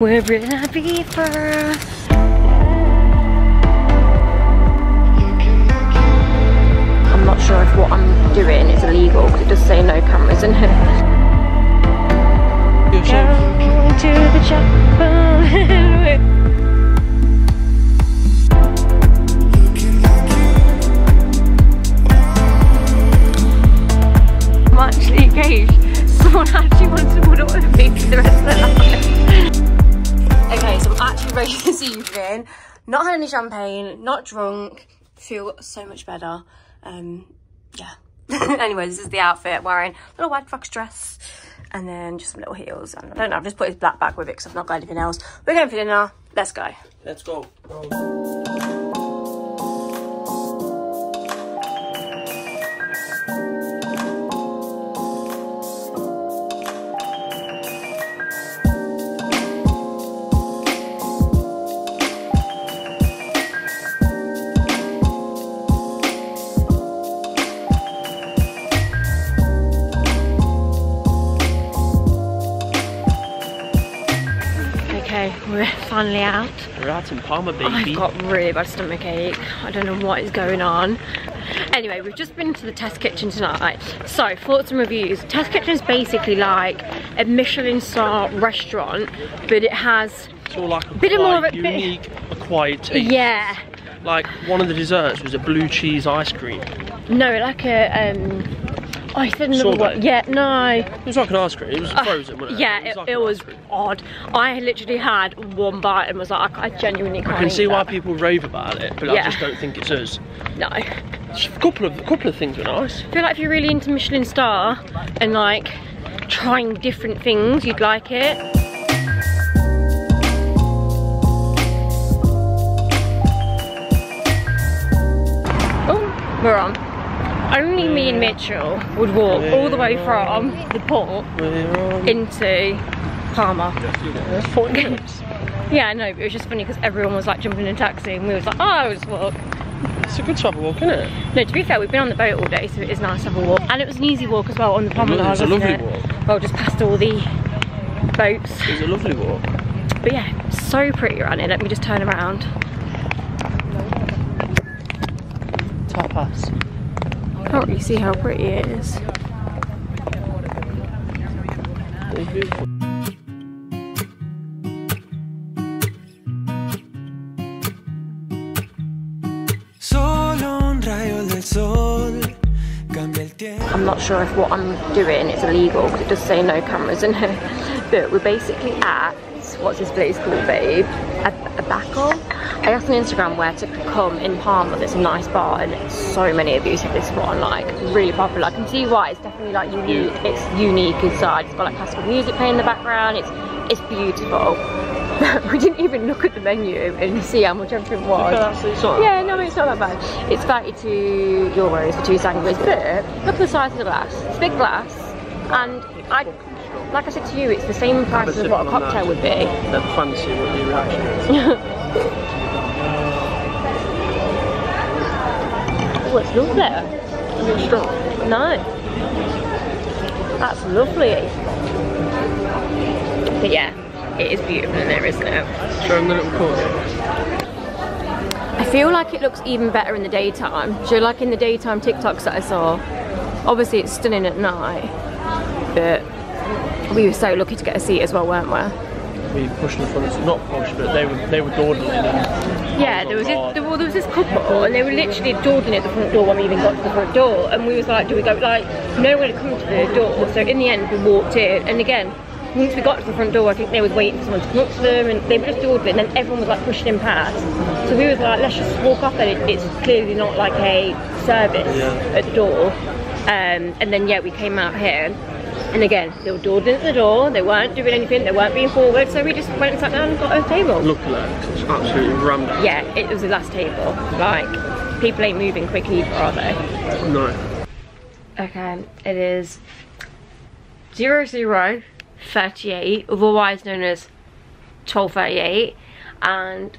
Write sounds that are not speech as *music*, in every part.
We're in Ibiza. I'm not sure if what I'm doing is illegal because it does say no cameras in here. You're so Go to the chapel. *laughs* I'm actually engaged. *laughs* Someone actually wants to put up with me for the rest of the night. Okay, so I'm actually *laughs* ready this evening. Not had any champagne, not drunk. Feel so much better. Um, yeah. *laughs* anyway, this is the outfit. Wearing a little white fox dress and then just some little heels. And I don't know, I've just put his black bag with it because I've not got anything else. We're going for dinner. Let's go. Let's go. Okay, finally out. We're out in Palma, I've got really bad stomach ache. I don't know what is going on. Anyway, we've just been to the Test Kitchen tonight. So, thoughts and reviews. Test Kitchen is basically like a Michelin star restaurant, but it has, It's all like a Bit more of a- bit- unique, acquired taste. yeah, Like one of the desserts was a blue cheese ice cream. no, like a, um, oh, I said another Sorbet. word. Yeah, no. It was like an ice cream. It was frozen, wasn't it? Yeah, it, like it was odd. I literally had one bite and was like, I, I genuinely can't I can see why that. people rave about it, but I just don't think it's us. No. Just a couple of a couple of things were nice. I feel like if you're really into Michelin star and like trying different things, you'd like it. Oh, we're on. Only me and Mitchell would walk all the way from the port into Palma. Yeah, 40 minutes. Yeah, I know, but it was just funny because everyone was like jumping in a taxi and we was like, oh, I'll just walk. It's a good travel walk, isn't it? No, to be fair, we've been on the boat all day, so it is nice to have a walk. And it was an easy walk as well on the promenade, It's a lovely it? walk. Well, just past all the boats. It was a lovely walk. But yeah, so pretty around here. Let me just turn around. Tapas. Can't really see how pretty it is. It's beautiful. Solo un rayo del sol cambia el tiempo. I'm not sure if what I'm doing is illegal because it does say no cameras in here. *laughs* But we're basically at, what's this place called, babe? A, a Baco? I asked on Instagram where to come in Palma. There's a nice bar and so many of you of this one, like really popular. I can see why it's definitely like unique. It's unique inside. It's got like classical music playing in the background. It's it's beautiful. *laughs* we didn't even look at the menu and see how much everything was. Yeah, no, it's not that bad. It's 32 euros for two sangrias, but look at the size of the glass. It's a big glass, and I, like I said to you, it's the same price as what a cocktail would be. I'd fancy would be reaction *laughs* Oh, it's lovely. Is it strong? No, that's lovely. But yeah, it is beautiful in there, isn't it? Show them the little corner. I feel like it looks even better in the daytime. You like in the daytime TikToks that I saw? Obviously it's stunning at night, but we were so lucky to get a seat as well, weren't we? We pushed in front not pushed, but they were they were dawdling. Yeah, there was this, there, well, there was this couple and they were literally dawdling at the front door when we even got to the front door and we was like, do we go, like, no one had come to the door so in the end we walked in and again, once we got to the front door I think they was waiting for someone to come up to them and they were just dawdling and then everyone was like pushing him past. So we was like, let's just walk off and it, it's clearly not like a service Yeah. at the door. Um, and then yeah, we came out here and again, they were dawdling at the door, they weren't doing anything, they weren't being forward, so we just went and sat down and got a table. Look at that, it's absolutely rammed out. Yeah, it was the last table. Like, people ain't moving quick either, are they? No. Okay, it is 0038, otherwise known as 1238, and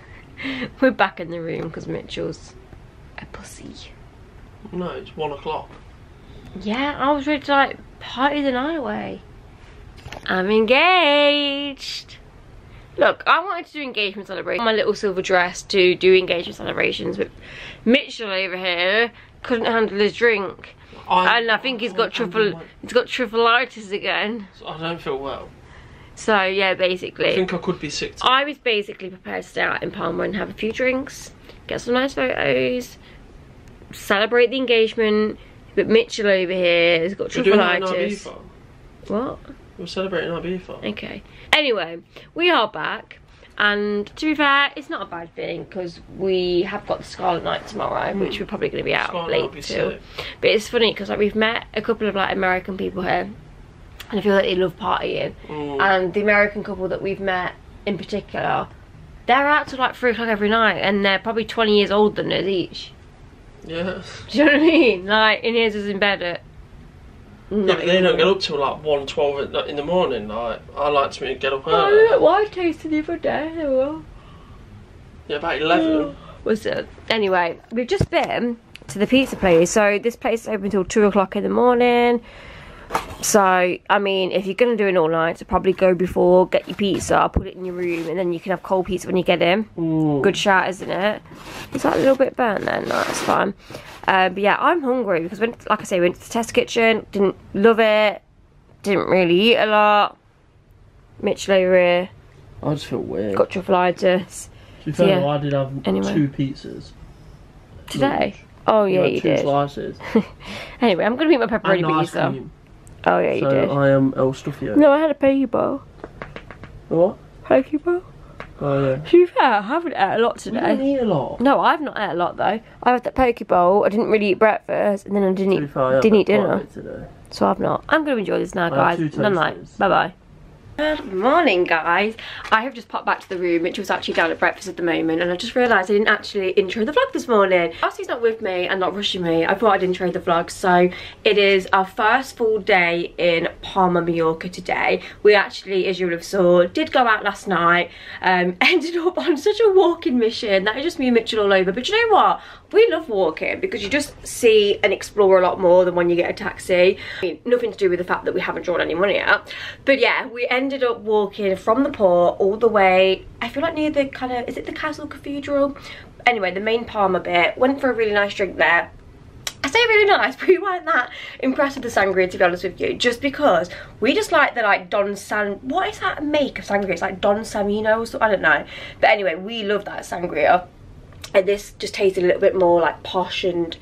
*laughs* we're back in the room because Mitchell's a pussy. No, it's one o'clock. Yeah, I was ready to like party the night away. I'm engaged. Look, I wanted to do engagement celebrations. My little silver dress to do engagement celebrations, but Mitchell over here couldn't handle his drink. I, And I think he's got I- truffle he's got truffleitis again. I don't feel well. So yeah, basically. I think I could be sick. Too. I was basically prepared to stay out in Palma and have a few drinks, get some nice photos, celebrate the engagement. But Mitchell over here has got We're doing that in truffleitis. Ibiza. What? We're celebrating our Ibiza. Okay. Anyway, we are back. And to be fair, it's not a bad thing because we have got the Scarlet Night tomorrow, which we're probably going to be out Scarlet late too. But it's funny because like we've met a couple of like American people here, and I feel like they love partying. Mm. And the American couple that we've met in particular, they're out till like three o'clock every night, and they're probably twenty years older than us each. Yeah. Do you know what I mean? Like, here's us in bed at. Yeah, but they don't get up till like 1, 12 at- in the morning. Like, I like to get up Oh, early. look, what I tasted the other day. Well. Yeah, about 11. was it? Anyway, we've just been to the pizza place. So this place is open till two o'clock in the morning. So I mean, if you're gonna do an all night, so probably go before, get your pizza, put it in your room, and then you can have cold pizza when you get in. Ooh. Good shout, isn't it? Is that a little bit burnt then? No, it's fine. Um, but yeah, I'm hungry because when, like I say, went to the test kitchen, didn't love it, didn't really eat a lot. Mitchell over here I just feel weird. got truffleitis to be fair, yeah. I did have Anyway. two pizzas. today. Oh yeah, had you two did. slices. *laughs* Anyway, I'm gonna eat my pepperoni pizza. Oh yeah, you So did. I am El Stuffio. No, I had a poke bowl. What? Poke bowl. Oh yeah. To be fair, I haven't ate a lot We don't today. eat a lot. No, I've not ate a lot though. I had that poke bowl. I didn't really eat breakfast, and then I didn't eat, fair, I didn't eat dinner. Today. So I've not. I'm gonna enjoy this now, I guys. have two None night. toasters. Bye bye. Good morning, guys. I have just popped back to the room, was actually down at breakfast at the moment, and I just realised I didn't actually intro the vlog this morning. Whilst he's not with me and not rushing me, I thought I'd intro the vlog. So it is our first full day in Palma, Mallorca today. We actually, as you would have saw, did go out last night, um, *laughs* ended up on such a walking mission. That is just me and Mitchell all over. But you know what? We love walking because you just see and explore a lot more than when you get a taxi. I mean, nothing to do with the fact that we haven't drawn any money out. But yeah, we ended up walking from the port all the way, I feel like near the kind of, is it the Castle Cathedral? Anyway, the main Palma bit. Went for a really nice drink there. I say really nice, *laughs* but we weren't that impressed with the sangria to be honest with you, just because we just like the like Don San, what is that make of sangria? It's like Don Samino or I don't know. But anyway, we love that sangria. And this just tasted a little bit more like posh and,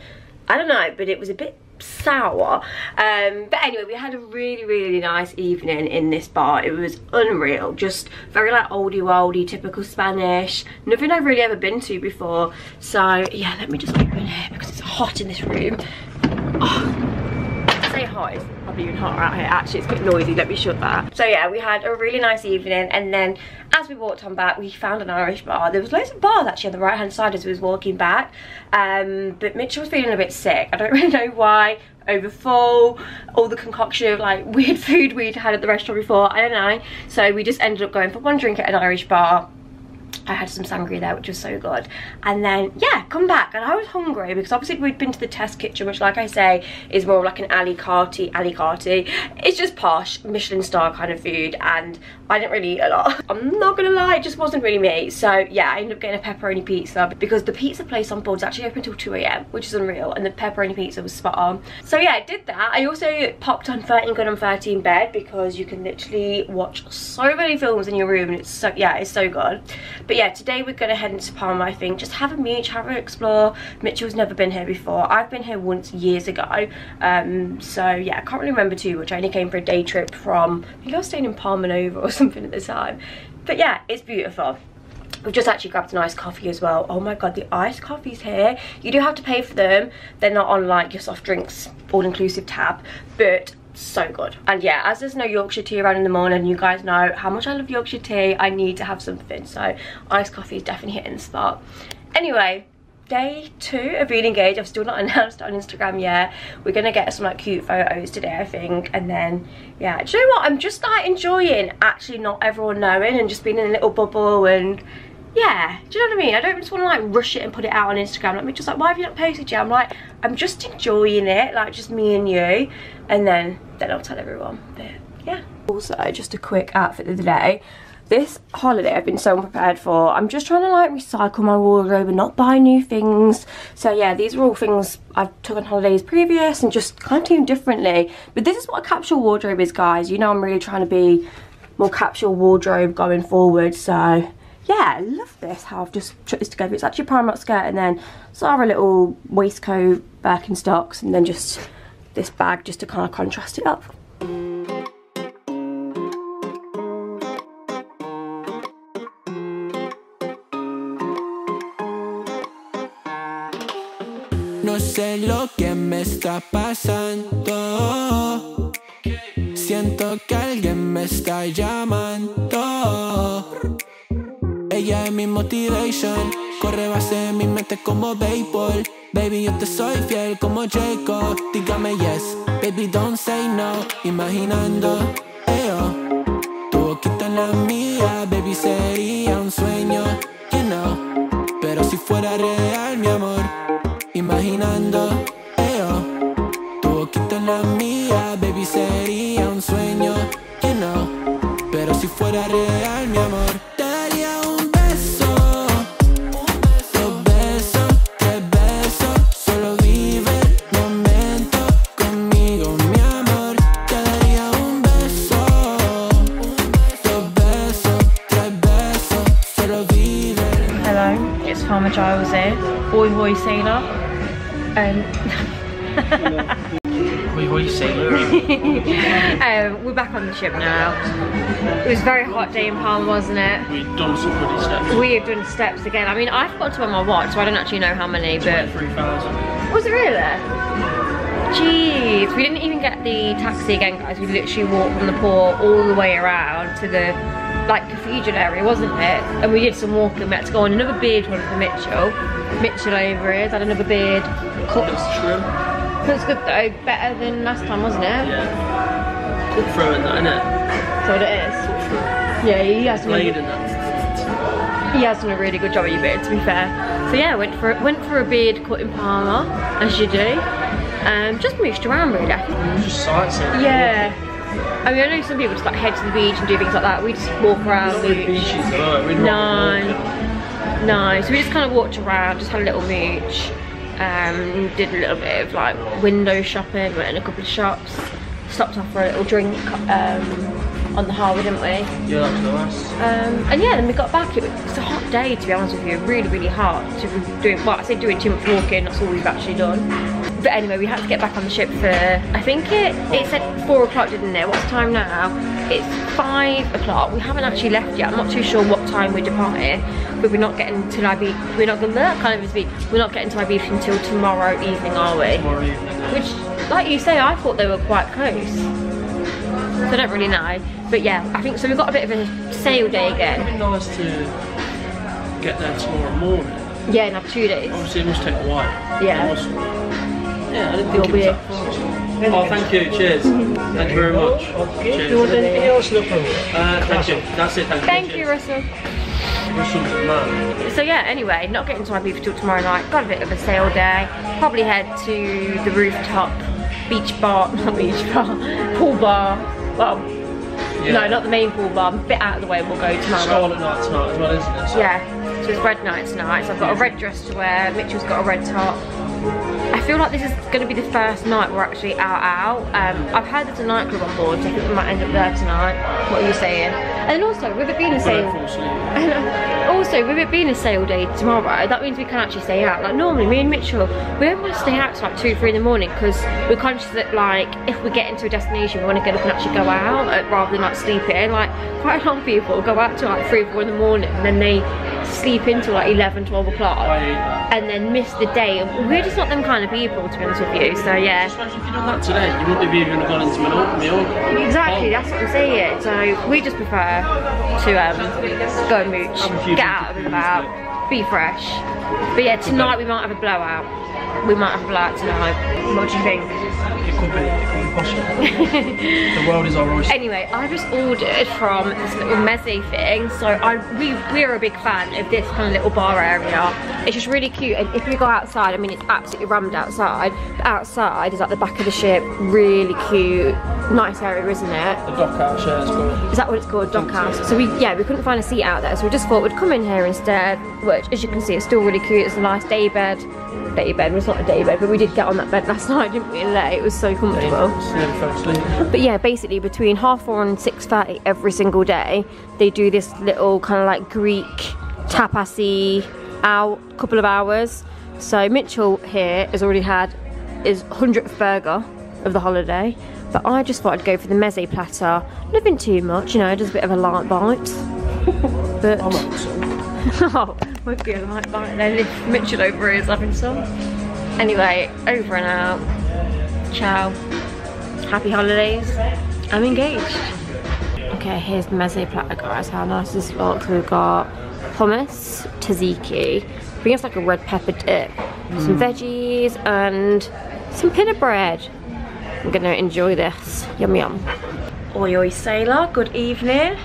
I don't know, but it was a bit sour. Um, but anyway, we had a really, really nice evening in this bar. It was unreal, just very like oldie worldy, typical Spanish. Nothing I've really ever been to before. So yeah, let me just open here because it's hot in this room. Oh, say it's probably even hotter out here. Actually, it's a bit noisy, let me shut that. So yeah, we had a really nice evening and then as we walked on back, we found an Irish bar. There was loads of bars actually on the right hand side as we was walking back. Um, but Mitchell was feeling a bit sick. I don't *laughs* really know why. Over full, all the concoction of like *laughs* weird food we'd had at the restaurant before, I don't know. So we just ended up going for one drink at an Irish bar. I had some sangria there, which was so good. And then, yeah, come back. And I was hungry because obviously we'd been to the test kitchen, which, like I say, is more like an alicarte, alicarte. It's just posh, Michelin star kind of food. And I didn't really eat a lot. *laughs* I'm not gonna lie, it just wasn't really me. So, yeah, I ended up getting a pepperoni pizza because the pizza place on board is actually open until 2 a.m., which is unreal. And the pepperoni pizza was spot on. So, yeah, I did that. I also popped on 13 Good on 13 Bed because you can literally watch so many films in your room. And it's so, yeah, it's so good. But yeah, today we're gonna head into Palma, I think. Just have a mooch, have a explore. Mitchell's never been here before. I've been here once years ago. Um, so yeah, I can't really remember too much. I only came for a day trip from, I think I was staying in Palma Nova or *laughs* something at the time. But yeah, it's beautiful. We've just actually grabbed an iced coffee as well. Oh my god, the iced coffees here. You do have to pay for them. They're not on like your soft drinks all-inclusive tab, but so good. And yeah, as there's no Yorkshire tea around in the morning, you guys know how much I love Yorkshire tea. I need to have something. So iced coffee is definitely hitting the spot. Anyway, day two of being engaged. I've still not *laughs* announced on Instagram yet. We're gonna get some like cute photos today, I think. And then, yeah, do you know what? I'm just like enjoying actually not everyone knowing and just being in a little bubble and yeah, do you know what I mean? I don't just want to like rush it and put it out on Instagram. Like, me, just like, why have you not posted yet? I'm like, I'm just enjoying it, like just me and you. And then, then I'll tell everyone. But yeah. Also, just a quick outfit of the day. this holiday I've been so unprepared for. I'm just trying to like recycle my wardrobe and not buy new things. So yeah, these are all things I've took on holidays previous and just kind of doing differently. But this is what a capsule wardrobe is, guys. You know I'm really trying to be more capsule wardrobe going forward. So yeah, I love this, how I've just put this together. It's actually a Primark skirt and then Zara little waistcoat, Birkenstocks, and then just this bag just to kind contrast it up. No sé lo que me está pasando. Siento que alguien me está llamando. Ella es mi motivation. Corre base de mi mente como béisbol. Baby, yo te soy fiel como Jacob. Dígame yes, baby, don't say no. Imaginando, eo. Tu boquita en la mía, baby, sería un sueño. You know. Pero si fuera real, we're back on the ship now. It was a very hot day in Palm, wasn't it? We've done some pretty steps. We have done steps again. I mean, I forgot to wear my watch, so I don't actually know how many, but 3,000. was it really? Jeez, we didn't even get the taxi again, guys. We literally walked from the port all the way around to the like cathedral area, wasn't it? And we did some walking. We had to go on another beard one for Mitchell. Mitchell over here had another beard. cut. That's trim. Looks good though, better than last time, wasn't it? Yeah. Cut through in that, innit? That's what it is. Yeah, he has done, Blade a, in that. he has done a really good job of your beard, to be fair. So yeah, went for went for a beard cut in Palma, as you do. Um, just mooshed around really. I think Just sightseeing. Yeah. I mean, I know some people just like head to the beach and do things like that. We just walk around. Not really beaches though. We'd No. No. So we just kind of walked around, just had a little mooch. Um, did a little bit of like window shopping, went in a couple of shops, stopped off for a little drink um, on the harbour, didn't we? Yeah, that was nice. Um, and yeah, then we got back. It was a hot day, to be honest with you. Really, really hot. To be doing, well, I say doing too much walking. That's all we've actually done. But anyway, we had to get back on the ship for. I think it it said four o'clock, didn't it? What's the time now? It's five o'clock. We haven't actually left yet. I'm not too sure what time we're departing, but we're not getting to Ibiza. We're not gonna that kind of speak. We're not getting to Ibiza until tomorrow evening, are we? Tomorrow evening. Which, like you say, I thought they were quite close. So I don't really know. But yeah, I think so. We've got a bit of a sail day again. It'd be nice to get there tomorrow morning. Yeah, and have two days. Obviously, it must take a while. Yeah. It must- Yeah, I didn't think You'll it was be that. Oh, thank you. Cheers. thank you very much. Cheers. Do you want anything else, look over? Uh, thank you. That's it. Thank you. Thank you, Cheers. Russell. Man. So yeah, anyway, not getting to Ibiza till tomorrow night. Got a bit of a sail day. Probably head to the rooftop beach bar, *laughs* not beach bar, pool bar. Well, Yeah. no, not the main pool bar. A bit out of the way. We'll go tomorrow. Scarlet night tonight as well, isn't it? So- Yeah, so it's red night tonight. So I've got a red dress to wear. Mitchell's got a red top. I feel like this is going to be the first night we're actually out out. Um, I've heard there's a nightclub on board, so I think we might end up there tonight. What are you saying? And also, with it being a sail, *laughs* also with it being a sail day tomorrow, that means we can actually stay out. Like normally, me and Mitchell, we don't want to stay out till like two, three in the morning because we're conscious that like if we get into a destination, we want to get up and actually go out uh, rather than like sleep in. Like quite a lot of people go out till like three, four in the morning, and then they sleep until like 11, 12 o'clock I hate that. and then miss the day. We're just not them kind of people, to be honest with you. So yeah. Just imagine if you'd done that today, you wouldn't have even gone into. Mallorca. Exactly, that's what I'm saying. So we just prefer to um, go and mooch, Have a few get out and about, be fresh. But yeah, tonight we might have a blowout. We might have a blowout tonight. What do you think? It could be. It could be possible. the world is our oyster. Anyway, I just ordered from this little meze thing. So I we we're a big fan of this kind of little bar area. It's just really cute. And if you go outside, I mean, it's absolutely rammed outside. But outside is at the back of the ship, really cute nice area, isn't it? The dock house, yeah, it's good. Is that what it's called? Dock house. So we, yeah, we couldn't find a seat out there, so we just thought we'd come in here instead. Which, as you can see, it's still really cute. It's a nice day bed. Day bed. Well, it's not a day bed, but we did get on that bed last *laughs* night, didn't we? Late. It was so comfortable. Never. But yeah, basically between half four and six thirty every single day, they do this little kind of like Greek tapasy out couple of hours. So Mitchell here has already had his hundredth burger of the holiday. But I just thought I'd go for the meze platter. Nothing too much, you know, just a bit of a light bite. *laughs* But I'm up some. *laughs* oh, won't be a light bite then if Mitchell over here is having some. Anyway, over and out. Ciao. Happy holidays. I'm engaged. Okay, here's the meze platter, guys. How nice this looks. We've got hummus, tzatziki. I think it's like a red pepper dip. Some mm. veggies and some pita bread. I'm gonna enjoy this. Yum yum. Oi oi sailor, good evening.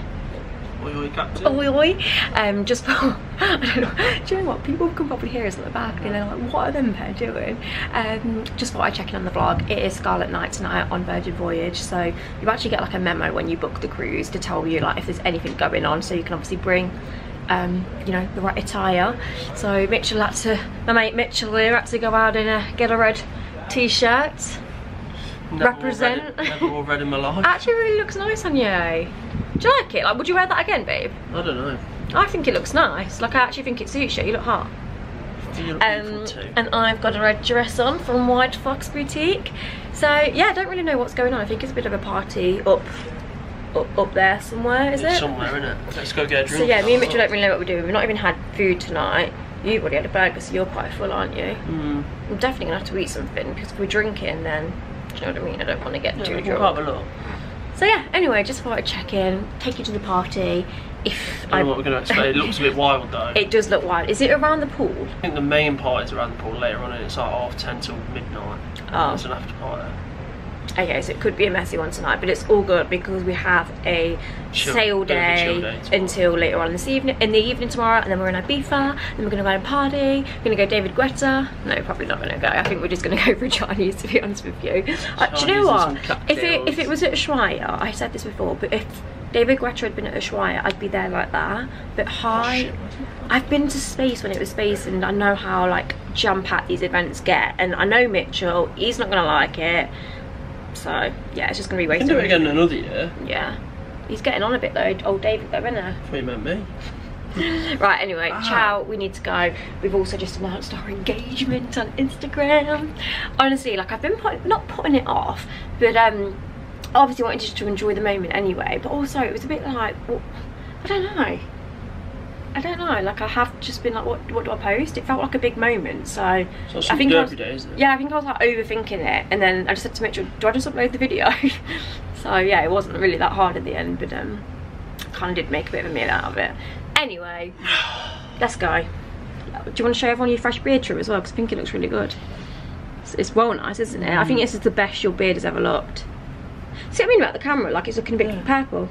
Oi, oi, captain. Oi oi. Um, just *laughs* for, I don't know, do you know what? People can probably hear us at the back and they're like, what are them pair doing? Um, just thought I'd check in on the vlog. It is Scarlet Night tonight on Virgin Voyage. So you actually get like a memo when you book the cruise to tell you like if there's anything going on. So you can obviously bring um, you know, the right attire. So Mitchell had to, my mate Mitchell here had to go out in a get a red t-shirt. Represent. Never wore red in my life. Actually really looks nice on you. Do you like it? Like would you wear that again, babe? I don't know. I think it looks nice. Like I actually think it suits you. You look hot. You look Um, and I've got a red dress on from White Fox Boutique. So yeah, I don't really know what's going on. I think it's a bit of a party up, up, up there somewhere. Is It's it? somewhere, Is it? Let's go get a drink. So yeah, me and Mitchell don't really know what we're doing. We've not even had food tonight. You've already had a burger, so you're quite full, aren't you? Mm. I'm definitely gonna have to eat something because if we're drinking, then do you know what I mean? I don't want to get Yeah, too we'll drunk. have a look. So yeah, anyway, just thought I'd check in, take you to the party. If I don't know what we're going to expect. It looks a bit wild though. it does look wild. Is it around the pool? I think the main part is around the pool later on and it's like half 10 till midnight. Oh. It's an after party. Okay, so it could be a messy one tonight, but it's all good because we have a Chill- sail bit of a chill day, day until later on this evening, in the evening tomorrow, and then we're in Ibiza, then we're gonna go and party, we're gonna go David Guetta. No, probably not gonna go. I think we're just gonna go for Chinese, to be honest with you. Uh, do you know what? If it if it was at Ushuaia, I said this before, but if David Guetta had been at Ushuaia, I'd be there like that. But Hï, Shit. I've been to space when it was space, and I know how like jump packed these events get. And I know Mitchell, he's not gonna like it. So yeah, it's just gonna be wasting. can do it again in another year. Yeah, he's getting on a bit though. Old David, though, isn't I thought you meant me. *laughs* Right. Anyway, Ah. ciao. We need to go. We've also just announced our engagement on Instagram. Honestly, like I've been put, not putting it off, but um, obviously wanted just to enjoy the moment anyway. But also, it was a bit like, well, I don't know. I don't know. Like I have just been like, what, what do I post? It felt like a big moment, so So I think I was, day, isn't it? yeah, I think I was like overthinking it, and then I just said to Mitchell, "Do I just upload the video?" *laughs* so yeah, it wasn't really that hard at the end, but um, kind of did make a bit of a meal out of it. Anyway, *sighs* let's go. Do you want to show everyone your fresh beard trim as well? Because I think it looks really good. It's, it's well nice, isn't it? I think this is the best your beard has ever looked. See what I mean about the camera? Like it's looking a bit purple,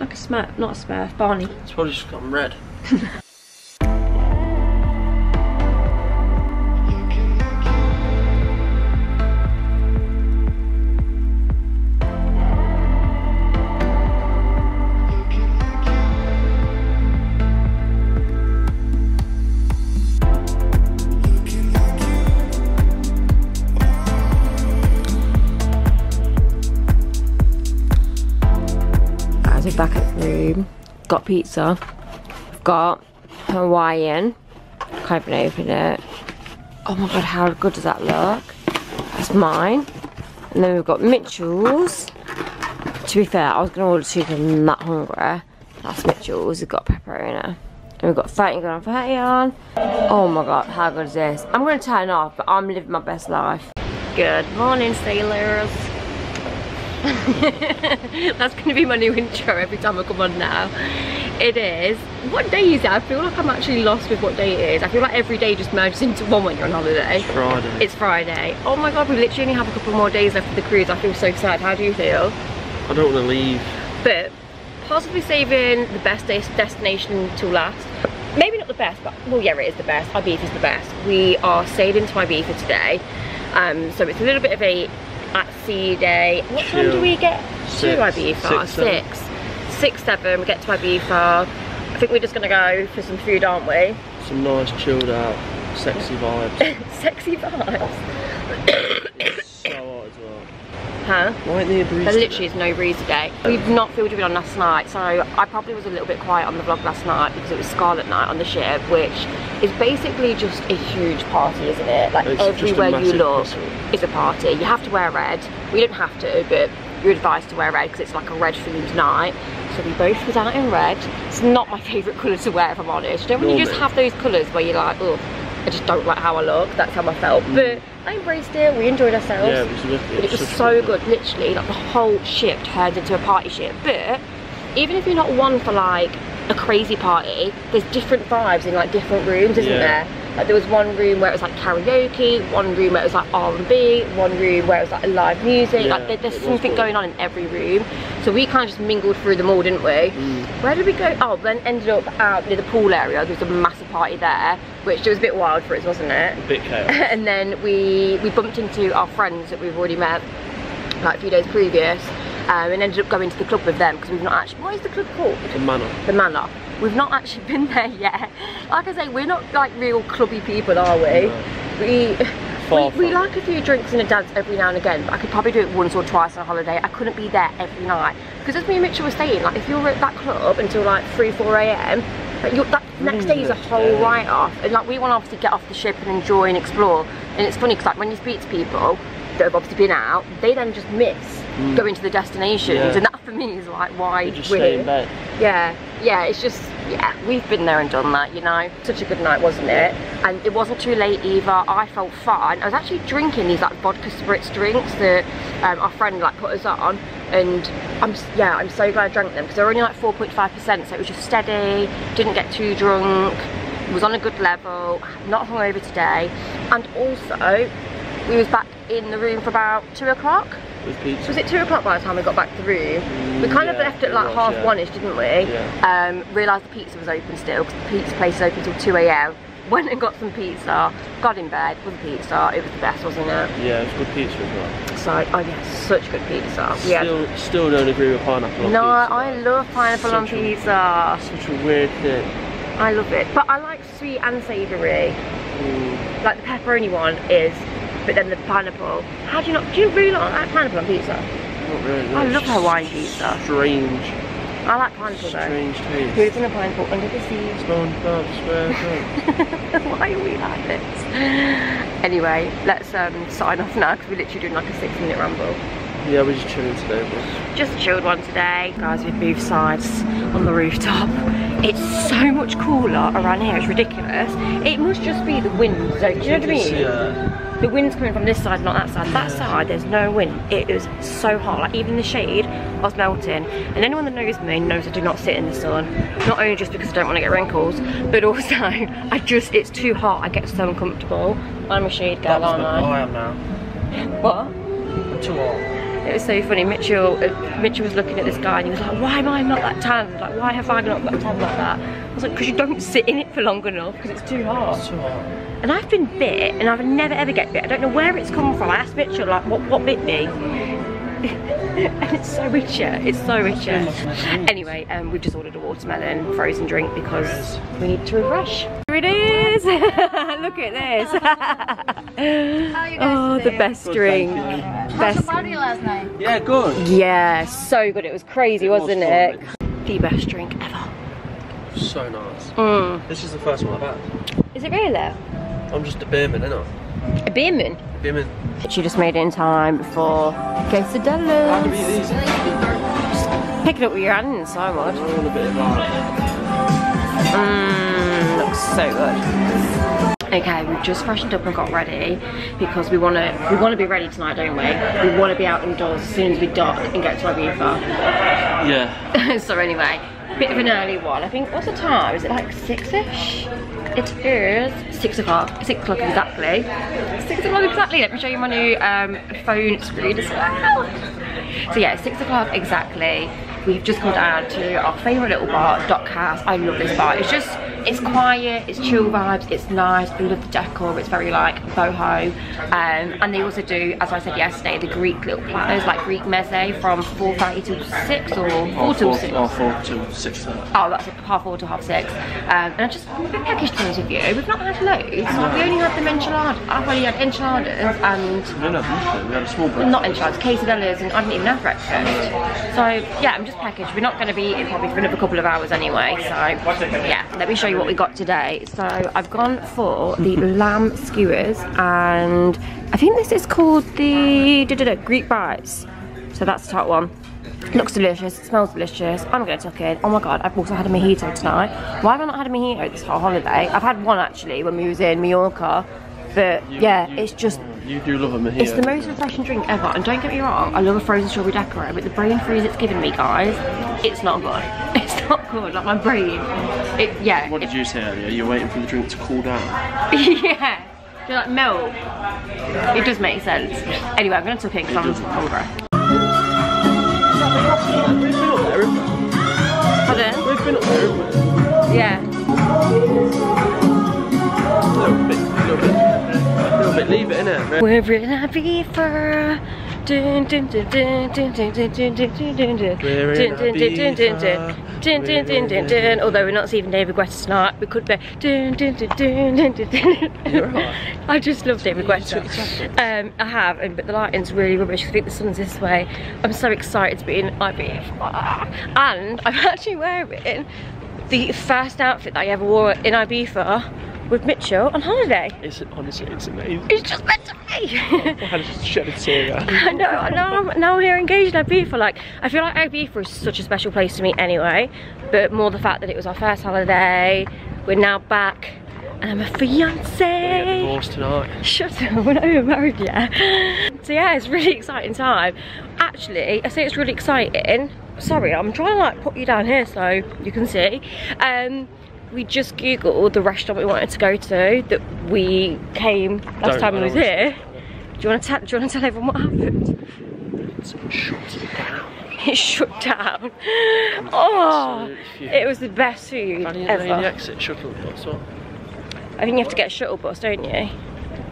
like a Smurf, not a Smurf, Barney. It's probably just gone red. *laughs* Pizza. Got Hawaiian. Can't even open it. Oh my god, how good does that look? That's mine. And then we've got Mitchell's. To be fair, I was gonna order two because I'm that hungry. That's Mitchell's. We've got pepperoni. And we've got 30 good on 30 on. Oh my god, how good is this? I'm gonna turn off, but I'm living my best life. Good morning, sailors. *laughs* That's going to be my new intro every time I come on now. It is. What day is it? I feel like I'm actually lost with what day it is. I feel like every day just merges into one when you're on holiday. Friday. It's Friday. Oh my god, we literally only have a couple more days left for the cruise. I feel so sad. How do you feel? I don't want to leave. But possibly saving the best destination to last. Maybe not the best, but well, yeah, it is the best. Ibiza is the best. We are sailing to Ibiza today, um, so it's a little bit of a at sea Day. What time do we get Six. to Ibiza? Six, seven. Six. Six, seven, we get to Ibiza. I think we're just gonna go for some food, aren't we? Some nice chilled out, sexy vibes. *laughs* Sexy vibes. so hot as well. Huh? Why ain't there a breeze? There today? literally is no breeze today. We've not filled it on last night, so I probably was a little bit quiet on the vlog last night because it was Scarlet Night on the ship, which is basically just a huge party, isn't it? Like It's everywhere you look is a party. You have to wear red. We don't have to, but you're advised to wear red because it's like a red themed night. So we both was out in red. It's not my favourite colour to wear if I'm honest. When you just have those colours where you're like, oh, I just don't like how I look. That's how I felt. But I embraced it. We enjoyed ourselves. Yeah, it was. It was so good good, literally, like the whole ship turned into a party ship. But even if you're not one for like a crazy party, there's different vibes in like different rooms, isn't Yeah. there? Like there was one room where it was like karaoke, one room where it was like R&B, one room where it was like live music. Yeah, like there, there's something good. going on in every room. So we kind of just mingled through them all, didn't we? Mm. Where did we go? Oh, then ended up out near the pool area. There was a massive party there, which was a bit wild for us, wasn't it? A bit chaos. *laughs* and then we we bumped into our friends that we've already met like a few days previous um, and ended up going to the club with them because we've not actually what is the club called the manor. the manor we've not actually been there yet like I say we're not like real clubby people are we we Far we, we like a few drinks and a dance every now and again but I could probably do it once or twice on a holiday I couldn't be there every night because as me and Mitchell were saying like if you're at that club until like 3 4 a.m like you're, that next day is a whole Yeah. write off and like we want to obviously get off the ship and enjoy and explore and it's funny because like when you speak to people that have obviously been out they then just miss going to the destinations Mm. Yeah. and that for me is like why we're stay here. in bed. Yeah, yeah, it's just, yeah, we've been there and done that, you know. Such a good night, wasn't it? And it wasn't too late either. I felt fine. I was actually drinking these like vodka spritz drinks that um, our friend like put us on. And I'm, yeah, I'm so glad I drank them because they're only like 4.5%. So it was just steady, didn't get too drunk, was on a good level, not hungover today. And also, we was back in the room for about two o'clock. With pizza. Was it two o'clock by the time we got back to the room? we kind of left at like was, half yeah. one-ish, didn't we? Yeah. Um, realised the pizza was open still because the pizza place is open till 2 a.m. *laughs* Went and got some pizza, got in bed with the pizza. It was the best, wasn't it? Yeah, it's good pizza as well. So, oh yeah, such good pizza. Yeah. Still, still don't agree with pineapple on no, pizza. I love pineapple on Such a- pizza. Such a weird thing. I love it. But I like sweet and savoury. Mm, Like the pepperoni one is, but then the pineapple. How do you not, do you really not like pineapple on pizza? not really. no, I it's love just Hawaiian pizza. Strange, I like pineapple though. strange taste. Who's in a pineapple under the sea? SpongeBob SquarePants. *laughs* Why are we like this? Anyway, let's um, sign off now because we're literally doing like a six minute ramble. Yeah, we're just chilling today, boys. Just a chilled one today. Guys, we've moved sides on the rooftop. It's so much cooler around here, it's ridiculous. It must just be the wind, so, do you know what I mean? Yeah. The wind's coming from this side, not that side. That side, there's no wind. It is so hot. Like even the shade, I was melting. And anyone that knows me knows I do not sit in the sun. Not only just because I don't want to get wrinkles, but *laughs* also I just it's too hot. I get so uncomfortable. I'm a shade girl, aren't I? I am now. What? I'm too hot. It was so funny. Mitchell, uh, Mitchell was looking at this guy and he was like, "Why am I not that tan? Like, why have I not got tan like that?" I was like, "Because you don't sit in it for long enough because it's too hot." It's too hot. And I've been bit, and I've never ever get bit. I don't know where it's come from. I asked Mitchell, like, what, what bit me? *laughs* and it's so itchy. It's so itchy. Anyway, um, we've just ordered a watermelon frozen drink because we need to refresh. Here it is. *laughs* Look at this. *laughs* oh, the best drink. thank you. Best. party last night? Yeah, good. Yeah, so good. It was crazy, It was wasn't fun, it? The best drink ever. So nice. Mm. This is the first one I've had. Is it really? I'm just a beerman, ain't I? A beerman. A Beerman. She just made it in time for How do quesadillas. we eat these? Pick it up with your hands, I would. I want a bit of that. Looks so good. Okay, we've just freshened up and got ready because we want to we want to be ready tonight, don't we? We want to be out indoors as soon as we dock and get to Ibiza. Yeah. *laughs* so anyway, bit of an early one. I think what's the time? Is it like six-ish? It is six o'clock. Six o'clock exactly. Six o'clock exactly. Let me show you my new um, phone screen as well. So yeah, six o'clock exactly. we've just come down to our favourite little bar, Dock House. I love this bar. It's just, it's quiet, it's chill vibes, it's nice. I love the decor. It's very like boho. Um, and they also do, as I said yesterday, the Greek little platters, like Greek meze from 4.30 till 6 or 4 till 6. Or four to six. Oh, that's half four to half six. Um, and I just we packaged things with you. We've not had loads. We only had the enchiladas. I've only had enchiladas and We didn't have. We had a small breakfast. not enchiladas, quesadillas, and I didn't even have breakfast. So yeah, I'm just packaged. We're not going to be eating probably for another couple of hours anyway. So yeah, let me show you what we got today. So I've gone for the *laughs* lamb skewers, and I think this is called the da, da, da, Greek bites. So that's the top one. Looks delicious, smells delicious. I'm gonna tuck in. Oh my god, I've also had a mojito tonight. Why have I not had a mojito this whole holiday? I've had one actually when we was in Mallorca. But yeah, it's just You do love a mojito. it's the most refreshing drink ever, and don't get me wrong, I love a frozen strawberry decorator, but the brain freeze it's given me, guys, it's not good. *laughs* It's not good. Like my brain, it yeah, What did you say earlier? You're waiting for the drink to cool down. yeah, Do you like milk. It does make sense. Anyway, I'm gonna tuck in because I'm hungry. We've been up there. Pardon? We've been up there. Yeah. A little bit, a little bit, a little bit. Leave it in it. We're in Ibiza. Dun, dun, dun, dun, dun, dun, dun, dun, dun, dun, dun, dun. We're in Dun, dun, dun, dun, dun, dun. Dun, dun, dun, dun, dun. Although we're not seeing David Guetta tonight, we could be. Dun, dun, dun, dun, dun, dun, dun. Right. *laughs* I just love David Guetta. Um, I have, and but the lighting's really rubbish. I think the sun's this way. I'm so excited to be in Ibiza, and I'm *laughs* actually wearing the first outfit that I ever wore in Ibiza with Mitchell on holiday. It's honestly, it's amazing. It's just meant to be. I had to shed a tear. *laughs* I know, now I'm, now we're engaged in Ibiza. Like, I feel like Ibiza is such a special place to me anyway. But more the fact that it was our first holiday. We're now back, and I'm a fiance. divorced tonight. Shut up, we're not even married yet. So yeah, it's a really exciting time. Actually, I say it's really exciting. Sorry, I'm trying to like put you down here so you can see. Um, we just googled the restaurant we wanted to go to that we came last Don't time we was here. Do you want to tell? Do you want to tell everyone what happened? It's shut down. It shut down. *laughs* Oh, it was the best food lay the ever. exit shuttle bus? I think you have to get a shuttle bus, don't you?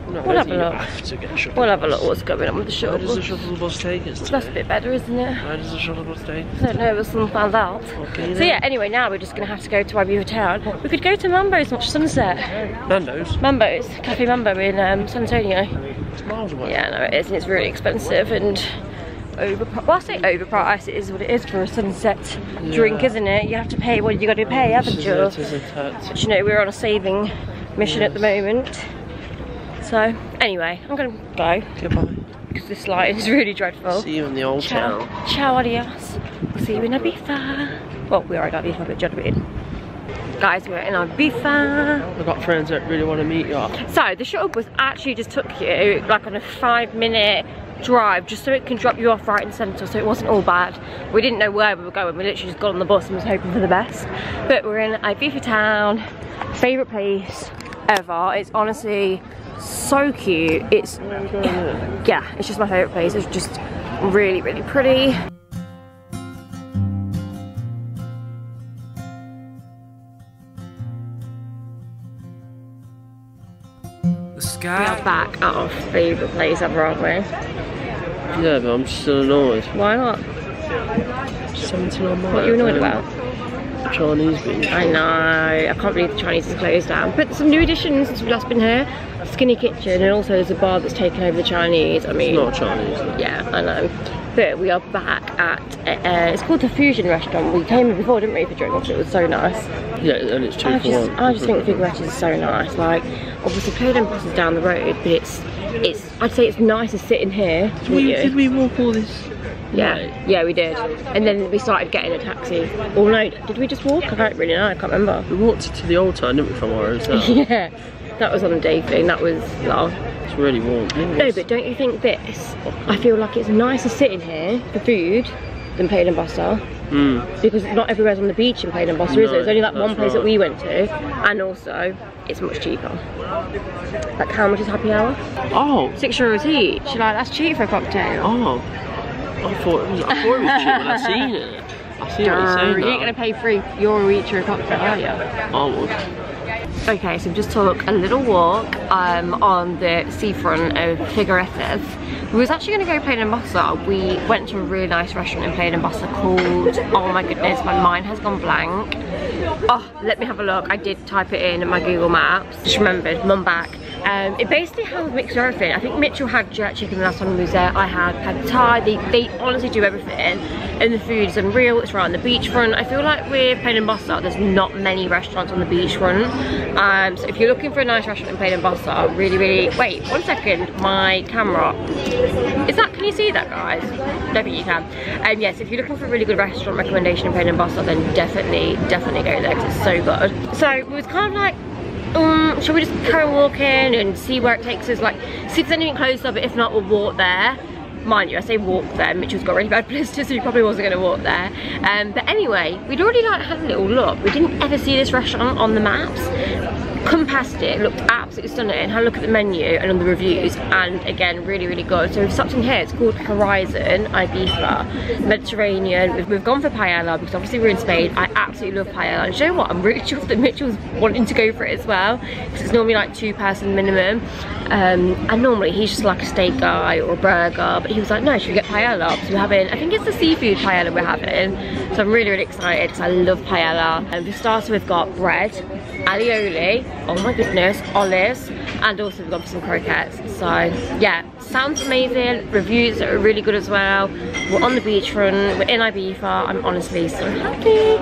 We'll have a look. have to get a shuttle We'll have a bus. look what's going on with the shuttle Where does the shuttle bus take us to? That's a bit better, isn't it? Where does the shuttle bus take us I don't know, but someone found out. Okay, So yeah, anyway, now we're just gonna have to go to Ibiza town. We could go to Mambo's and watch sunset. Mambo's? Mambo's, Cafe Mambo in um, San Antonio. It's miles away. Yeah, no, it is, and it's really expensive and overpriced. Well, I say overpriced, it is what it is for a sunset drink, isn't it? You have to pay what you gotta pay, haven't you? it? But you know, we're on a saving mission at the moment. So, anyway, I'm gonna go Goodbye. because this light is really dreadful. See you in the old Ciao. town. Ciao, adios. We'll see you in Ibiza. Well, we are in Ibiza, but in. Guys, we're in Ibiza. I've got friends that really want to meet you. So, the shuttle bus actually just took you like on a five minute drive just so it can drop you off right in the centre so it wasn't all bad. We didn't know where we were going, we literally just got on the bus and was hoping for the best. But we're in Ibiza town, favourite place ever. It's honestly so cute. It's, yeah, it's just my favourite place. It's just really, really pretty. The We are back at our favourite place ever, aren't we? Yeah, but I'm still annoyed. Why not? Something 79 miles. What are you annoyed about? Chinese being I know, I can't believe the Chinese is closed down. But some new additions since we've last been here. Skinny Kitchen and also there's a bar that's taken over the Chinese. I mean, Not Chinese. though. yeah, I know. But we are back at, uh, it's called the Fusion Restaurant. We came here before, didn't we, for drinks? It was so nice. Yeah, and it's two I for just, one. I just think Figueres is so nice. Like, obviously, Clothing Bus is down the road, but it's, it's, I'd say it's nicer sitting here. Did we, with did we walk all this? Yeah, way? yeah, we did. And then we started getting a taxi. Oh no, did we just walk? I don't really know, I can't remember. We walked to the old town, didn't we, from our hotel? *laughs* Yeah, that was on a day thing, that was long. It's really warm. No, but don't you think this? I feel like it's nicer sitting here for food than Playa d'en Bossa. Mm. Because not everywhere's on the beach in Playa d'en Bossa, is it? No, There's only that one that's place that we went to. And also, it's much cheaper. Like, how much is happy hour? Oh, Six euros each. Like, that's cheap for a cocktail. oh. I thought it was, I thought it was cheap when I seen it. I see what you're saying You ain't gonna pay three euro each for a cocktail, are you? I would. Okay, so we just took a little walk um, on the seafront of Figueres. We was actually going to go Playa d'en Bossa. We went to a really nice restaurant in Playa d'en Bossa called, oh my goodness, my mind has gone blank. Oh, let me have a look. I did type it in my Google Maps. Just remembered, mum back. Um, it basically has a mix of everything. I think Mitchell had jerk chicken the last time we was there. I had pad thai. They, they honestly do everything. And the food is unreal. It's right on the beachfront. I feel like we're Playa d'en Bossa. There's not many restaurants on the beachfront. Um, so if you're looking for a nice restaurant in Playa d'en Bossa, really, really... Wait, one second. My camera. Is that... Can you see that, guys? But you can. Um, yes, if you're looking for a really good restaurant recommendation in Playa d'en Bossa, then definitely, definitely go there because it's so good. So it was kind of like um, shall we just carry on walking and see where it takes us? Like, see if there's anything closer, but if not, we'll walk there. Mind you, I say walk there, Mitchell's got really bad *laughs* blisters, so he probably wasn't going to walk there. Um, but anyway, we'd already like had a little look. We didn't ever see this restaurant on the maps. Come past it, looked absolutely stunning. Had a look at the menu and on the reviews, and again, really, really good. So we've stopped in here. It's called Horizon Ibiza, Mediterranean. We've, we've gone for paella because obviously we're in Spain. I absolutely love paella. And you know what? I'm really sure that Mitchell's wanting to go for it as well because it's normally like two person minimum. Um, and normally he's just like a steak guy or a burger, but he was like, no, should we get paella? So we're having, I think it's the seafood paella we're having. So I'm really, really excited because I love paella. And for starter, we've got bread, alioli, oh my goodness, olives, and also we've got some croquettes. So yeah, sounds amazing. Reviews are really good as well. We're on the beachfront, we're in Ibiza. I'm honestly so happy.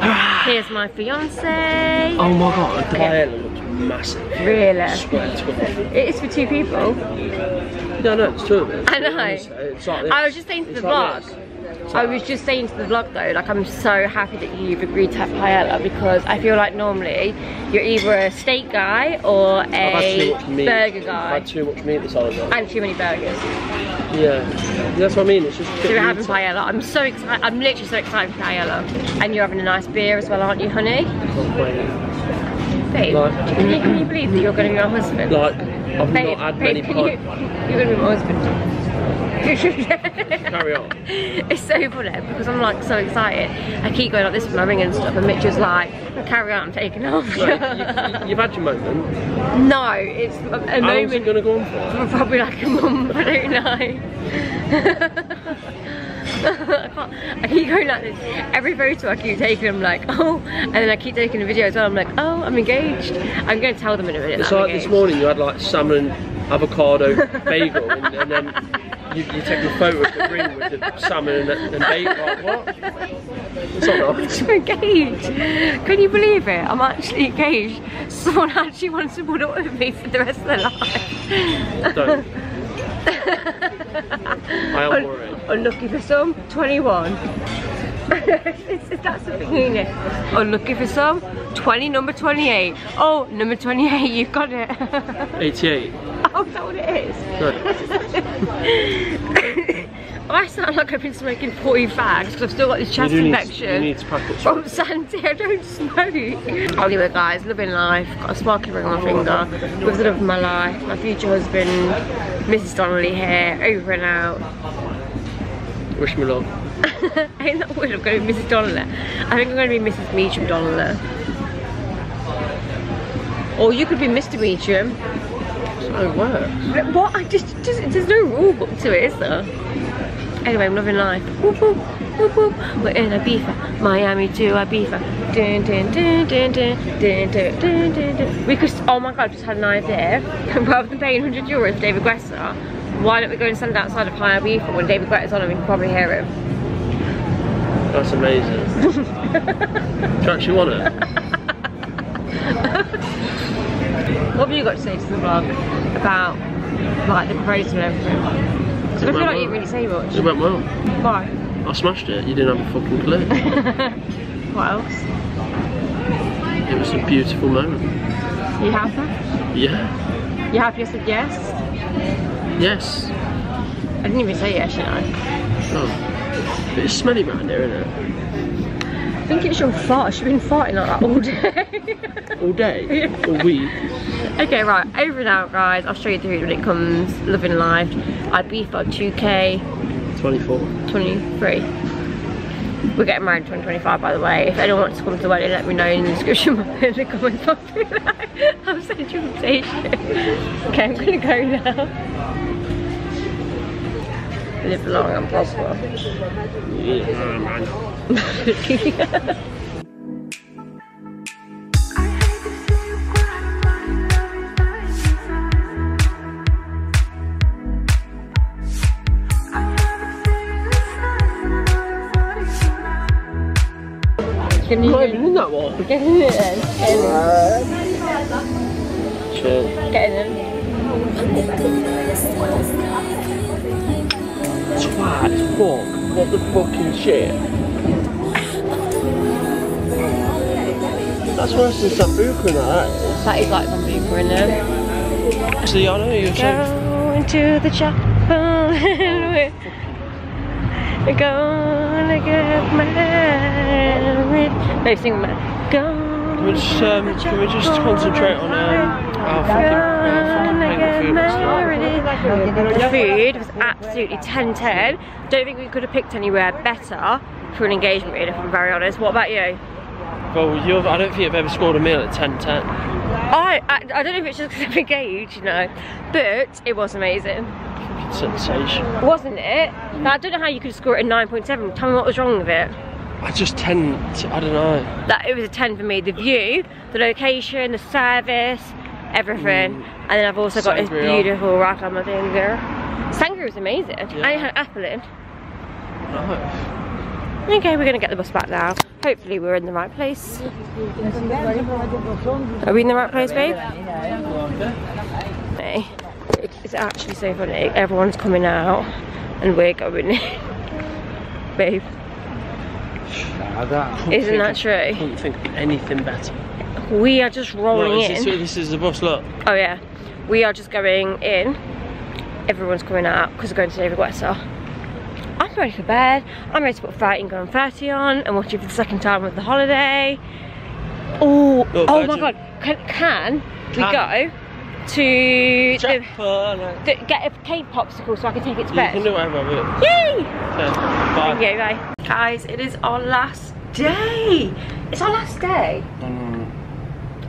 *sighs* Here's my fiance. Oh my god, the paella massive. Really? It is for two people. No, no, it's two of us. I know. It's like. I was just saying to the like vlog. I was just saying to the vlog though, like I'm so happy that you've agreed to have paella because I feel like normally you're either a steak guy or I've a burger I've guy had too much meat this holiday. and too many burgers. Yeah, that's what I mean. It's just. So we're having paella. I'm so excited. I'm literally so excited for paella. And you're having a nice beer as well, aren't you, honey? Oh, Babe, Like- can, you, can you believe that you're going to be my husband? Like, I've babe, not had babe, many can you, pints. you're going to be my husband. *laughs* Carry on. *laughs* It's so funny because I'm like so excited. I keep going like this with my ring and stuff, and Mitch is like, "Carry on, I'm taking off." Like, you, *laughs* have had your moment. no, it's a, a How long's it moment. going to go on for? for probably like a month. I don't know. I, can't, I keep going like this. Every photo I keep taking, I'm like, oh, and then I keep taking a video as well. I'm like, oh, I'm engaged. I'm going to tell them in a minute. It's like this morning you had like salmon, avocado, *laughs* bagel, and, and then you, you take a photo of the ring with the salmon and, and bagel. Like, what? It's not *laughs* nice. I'm engaged. Can you believe it? I'm actually engaged. Someone actually wants to put up with me for the rest of their life. Don't. *laughs* I am worried. Unlucky for some, 21. It's- *laughs* it's- That's the thing, isn't it? Unlucky for some, 20, number 28. Oh, number 28, *laughs* you've got it. 88. *laughs* oh, is that what it is? Good. I sound like I've been smoking 40 fags because I've still got this chest infection. you need to pack up some. From Santi, *laughs* I don't smoke. Anyway guys, living life, got a sparkly ring on my finger, love of my life, my future husband, Mrs. Donnelly here, over and out. Wish me luck. *laughs* Ain't that weird, I'm going to be Mrs. Donnelly. I think I'm going to be Mrs. Meachem Donnelly. Or you could be Mr. Meachem. That's how it works. What? I just, just there's no rule book to it, is there? Anyway, I'm loving life. Whoop, whoop, whoop, whoop. We're in Ibiza, Miami to Ibiza. Dun, dun, dun, dun, dun, dun, dun, dun, dun, dun. We could, oh my god, I just had an idea. *laughs* Rather than paying 100 euros for David Guetta, why don't we go and stand outside of Hï Ibiza when David Guetta's on and we can probably hear him? That's amazing. *laughs* Do you actually want it? What have you got to say to the vlog about like the proposal and everything? Because I feel like you didn't really say much. It went well. Why? I smashed it. You didn't have a fucking clue. *laughs* What else? It was a beautiful moment. You happy? Yeah. You happy I said yes? Yes. I didn't even say yes, you know. Oh. But it's smelly round here, isn't it? I think it's your fart. She's been farting like that all day. All day? *laughs* Yeah. All week? okay, right. Over and out, guys. I'll show you the through when it comes. Living life. I beef on 2K 24. 23. We're getting married in 2025 by the way. If anyone wants to come to the wedding, let me know in the description *laughs* in the comments box below. You an invitation. Okay, I'm gonna go now. Live long and prosper. Yeah, man. *laughs* Chill. Get in it. Twat, fuck. What the fucking shit? That's worse than Sambuca and that. That is like some people in there. See, I know you're saying. Going to the chapel and we're we're gonna get married. No, sing man. Can we just, um, can we just concentrate on um, our fucking, fucking food? The food was absolutely 10-10. Don't think we could have picked anywhere better for an engagement meal if I'm very honest. What about you? Well, I don't think you've ever scored a meal at 10-10. I, I, I don't know if it's just because I'm engaged, you know, but it was amazing. Sensation. Wasn't it? Now, I don't know how you could score it a 9.7. Tell me what was wrong with it. I just tend to, I don't know. that it was a 10 for me the view the location the service everything and then i've also got this Mm. Beautiful rock on my finger sangria was amazing Yeah. i had apple in No. okay we're gonna get the bus back now hopefully we're in the right place are we in the right place babe Hey, it's actually so funny everyone's coming out and we're going in *laughs* babe Couldn't isn't that of- true Couldn't think of anything better. we are just rolling Right, in this, is, this is the bus, look. Oh yeah, we are just going in. Everyone's coming out because we're going to David Guetta. I'm ready for bed. I'm ready to put Fighting Gun 30 on and watch it for the second time with the holiday. Oh, Look, oh my god, can, can we go to the, get a cake popsicle so I can take it to You bed? can do whatever, but Yay! okay, bye. Okay, bye. Guys, it is our last day. It's our last day.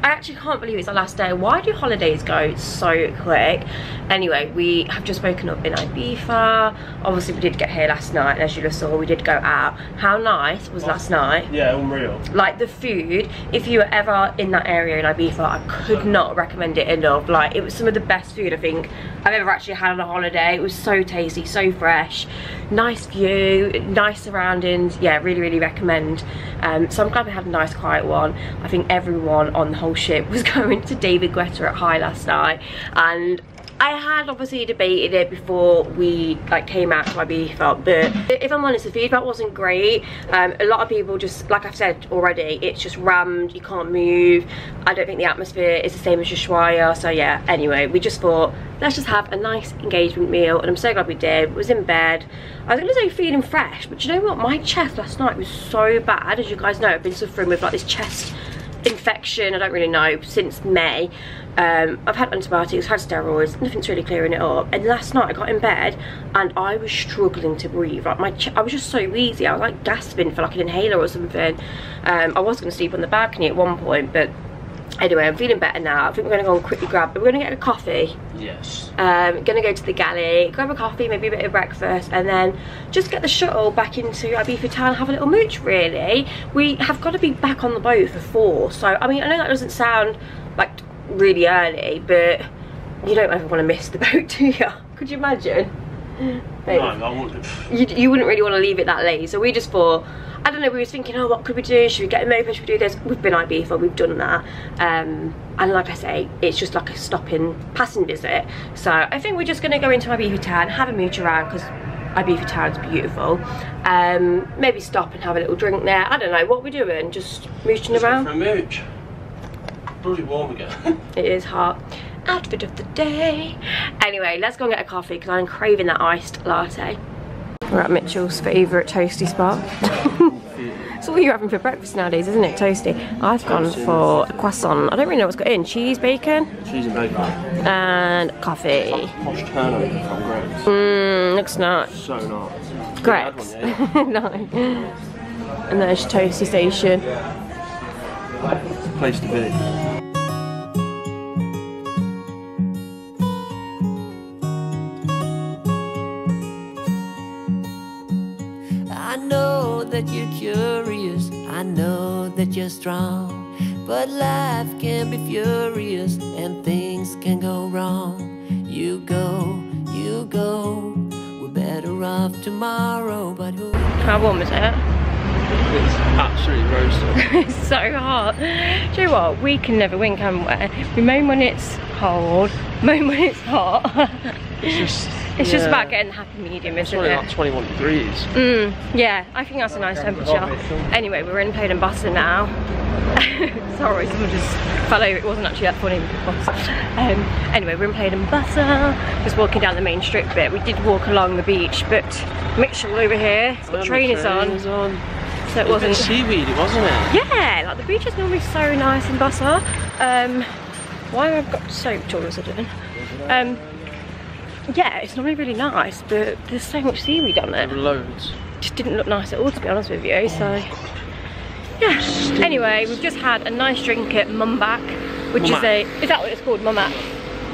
I actually can't believe it's our last day. Why do holidays go so quick? Anyway, we have just woken up in Ibiza. Obviously, we did get here last night, and as you just saw, we did go out. How nice was last night? Yeah, unreal. Like the food, if you were ever in that area in Ibiza, I could not recommend it enough. Like it was some of the best food I think I've ever actually had on a holiday. It was so tasty, so fresh, nice view, nice surroundings. Yeah, really, really recommend. Um, so I'm glad we had a nice quiet one. I think everyone on the whole ship was *laughs* going to David Guetta at Hï last night, and I had obviously debated it before we like came out to Ibiza, but if I'm honest, the feedback wasn't great. Um, a lot of people just, like I've said already, it's just rammed, you can't move. I don't think the atmosphere is the same as Ushuaia, so yeah, anyway, we just thought, let's just have a nice engagement meal, and I'm so glad we did. was in bed. I was gonna say feeling fresh, but you know what? My chest last night was so bad, as you guys know, I've been suffering with like this chest infection, I don't really know, since May. Um, I've had antibiotics, had steroids, nothing's really clearing it up. And last night I got in bed and I was struggling to breathe. Like my, I was just so wheezy. I was like gasping for like an inhaler or something. Um, I was going to sleep on the balcony at one point, but anyway, I'm feeling better now. I think we're going to go and quickly grab. We're going to get a coffee. Yes. Um, gonna go to the galley, grab a coffee, maybe a bit of breakfast, and then just get the shuttle back into Ibiza town, have a little mooch. Really, we have got to be back on the boat for four. So I mean, I know that doesn't sound like really early, but you don't ever want to miss the boat, *laughs* do you? Could you imagine? No, I wouldn't. you, you wouldn't really want to leave it that late. So we just thought, I don't know, we were thinking, oh, what could we do? Should we get a moped? Should we do this? We've been Ibiza, we've done that. Um, and like I say, it's just like a stopping, passing visit. So I think we're just going to go into Ibiza town, have a mooch around because Ibiza town's beautiful. Um, maybe stop and have a little drink there. I don't know, what we're doing, just mooching Let's go around. for a mooch. Bloody warm again. *laughs* It is hot. Outfit of the day. Anyway, let's go and get a coffee because I'm craving that iced latte. We're at Mitchell's favourite toasty spot. *laughs* It's all you're having for breakfast nowadays, isn't it? Toasty. I've gone for a croissant. I don't really know what's got in. Cheese, bacon, Cheese and bacon. and coffee. Posh turnover from Greggs. Mmm, looks nice. So nice. Yeah. *laughs* no. And there's Toasty Station. It's a place to be. Know that you're curious, I know that you're strong. But life can be furious and things can go wrong. You go, you go, we're better off tomorrow, but who? How warm is it? It's absolutely roasting. *laughs* it's so hot. Do you know what? We can never win, can we? We moan when it's cold, *laughs* moan when it's hot. It's just. It's just about getting the happy medium, It's isn't only it? like 21 degrees. Mm, yeah, I think that's a nice temperature. Anyway, we're in Playa d'en Bossa now. *laughs* Sorry, someone just fell over. It wasn't actually that funny. but, Um, anyway, we're in Playa d'en Bossa. Just walking down the main strip bit. We did walk along the beach, but Mitchell over here has got And the trainers on, on. so it It was wasn't. seaweed, wasn't it? Yeah, like the beach is normally so nice in Butter. Um, why have I got soaked all of a sudden? Um, yeah, it's normally really nice, but there's so much seaweed on There. Loads. just didn't look nice at all to be honest with you oh so. yeah. Anyway we've just had a nice drink at Mumback which is a is that what it's called Mummak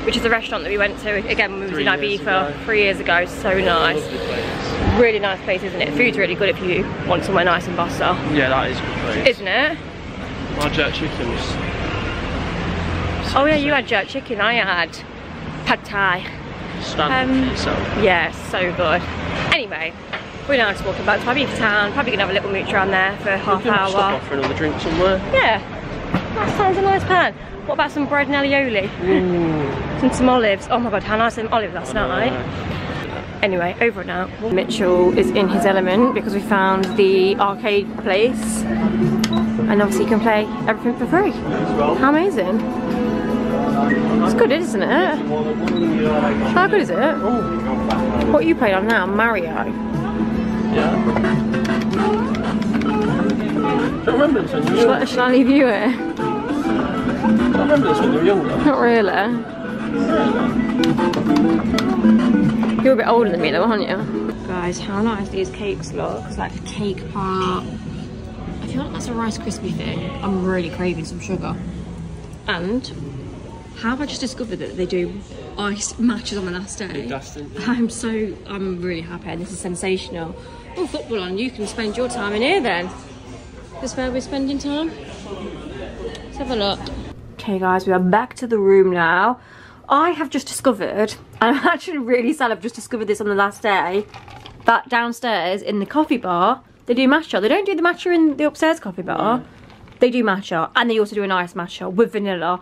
which is a restaurant that we went to again when we was Three in Ibiza ago. three years ago so nice. really nice place isn't it? Food's really good if you want somewhere nice in Buster Yeah, that is a good place. isn't it? My jerk chicken was. oh yeah you had jerk chicken I had pad thai Standing Um, yourself. Yeah, so good. Anyway, we're now just walking back to Ibiza town. Probably gonna have a little mooch around there for half gonna stop hour. off for another drink somewhere. Yeah, that sounds a nice plan. What about some bread and alioli Ooh. and some olives? Oh my god, how nice some olives last night. Anyway, over and out. Mitchell is in his element because we found the arcade place. And obviously you can play everything for free. How amazing. It's good, isn't it? How good is it? What you playing on now? Mario. Yeah. You remember Shall I, I leave you here? Remember this when you younger? Not really. You're a bit older than me though, aren't you? Guys, how nice these cakes look. It's like a cake part. I feel like that's a Rice Krispie thing. I'm really craving some sugar. And how have I just discovered that they do ice matches on the last day? Dustin. I'm so, I'm really happy and this is sensational. Oh, football on, you can spend your time in here then. This where we're spending time. Let's have a look. Okay guys, we are back to the room now. I have just discovered, *laughs* I'm actually really sad I've just discovered this on the last day, that downstairs in the coffee bar, they do matcha. They don't do the matcha in the upstairs coffee bar. They do matcha and they also do a nice matcha with vanilla.